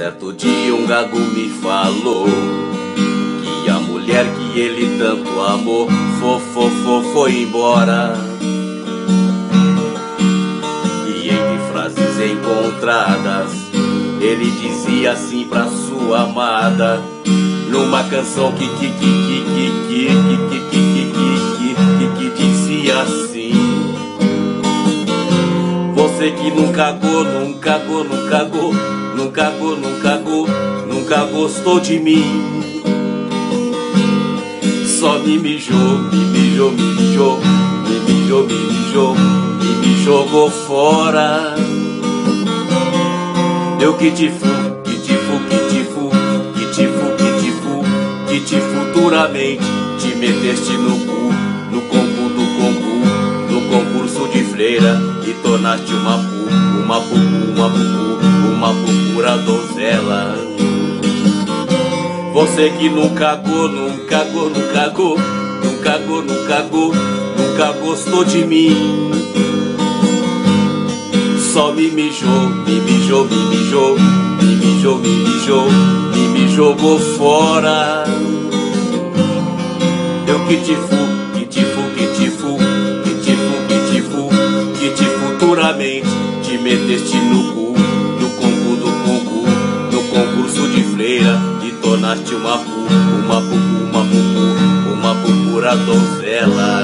Certo dia um gago me falou que a mulher que ele tanto amou fofo, foi embora. E entre frases encontradas, ele dizia assim pra sua amada, numa canção que que que que que que que que que que que dizia assim. Você que nunca go, nunca go, nunca go, nunca go, nunca go, nunca gostou de mim. Só me mijou, me mijou, me mijou, me mijou, me mijou, e me jogou fora. Eu que te fu, que te fu, que te fu, que te fu, que te fu, que te futuramente te meteste no cu, no concurso do concurso, no concurso de freira e tornaste uma pu, uma pu, uma pu, uma pura donzela. Você que nunca go, nunca go, nunca go, nunca go, nunca go, nunca gostou de mim. Só me mijou, me mijou, me mijou, me mijou, me mijou, e me jogou fora. Eu que te fu, te meteste no cu, no concurso do concurso, no concurso de freira e tornaste uma pu, uma pu, uma pu, uma pu pura donzela.